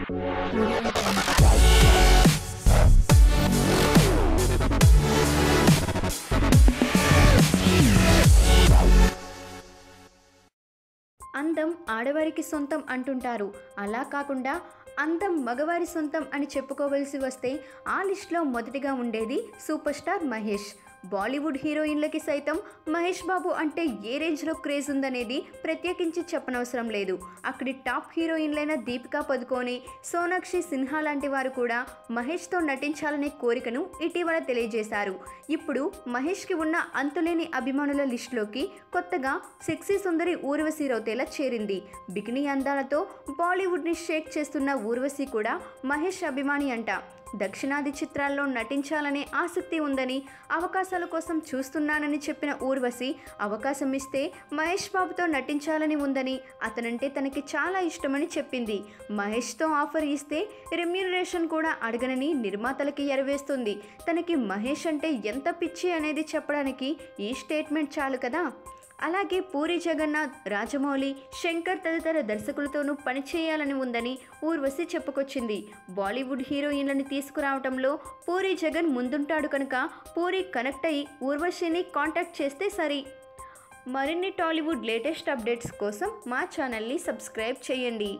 అందం ఆడవారికి సొంతం అంటుంటారు. అలా కాకుండా అందం మగవారి సొంతం అని చెప్పుకోవలసి వస్తే ఆ లిస్ట్లో మొదటిగా ఉండేది సూపర్ స్టార్ మహేష్. బాలీవుడ్ హీరోయిన్లకి సైతం మహేష్ బాబు అంటే ఏ రేంజ్లో క్రేజ్ ఉందనేది ప్రత్యేకించి చెప్పనవసరం లేదు. అక్కడి టాప్ హీరోయిన్లైన దీపికా పదుకోని సోనాక్షి సిన్హా లాంటి వారు కూడా మహేష్తో నటించాలనే కోరికను ఇటీవల తెలియజేశారు. ఇప్పుడు మహేష్కి ఉన్న అంతులేని అభిమానుల లిస్టులోకి కొత్తగా సెక్సీ సుందరి ఊర్వశి రౌతేలా చేరింది. బికినీ అందాలతో బాలీవుడ్ని షేక్ చేస్తున్న ఊర్వశి కూడా మహేష్ అభిమాని అంట. దక్షిణాది చిత్రాల్లో నటించాలనే ఆసక్తి ఉందని అవకాశాల కోసం చూస్తున్నానని చెప్పిన ఊర్వశి అవకాశం ఇస్తే మహేష్ బాబుతో నటించాలని ఉందని అతనంటే తనకి చాలా ఇష్టమని చెప్పింది. మహేష్తో ఆఫర్ ఇస్తే రెమ్యూనరేషన్ కూడా అడగనని నిర్మాతలకి ఎరవేస్తుంది. తనకి మహేష్ అంటే ఎంత పిచ్చి అనేది చెప్పడానికి ఈ స్టేట్మెంట్ చాలు కదా? అలాగే పూరి జగన్నాథ్ రాజమౌళి శంకర్ తదితర దర్శకులతోనూ పనిచేయాలని ఉందని ఊర్వశి చెప్పుకొచ్చింది. బాలీవుడ్ హీరోయిన్లను తీసుకురావడంలో పూరి జగన్ ముందుంటాడు కనుక పూరి కనెక్ట్ అయ్యి ఊర్వశిని కాంటాక్ట్ చేస్తే సరి. మరిన్ని టాలీవుడ్ లేటెస్ట్ అప్డేట్స్ కోసం మా ఛానల్ని సబ్స్క్రైబ్ చేయండి.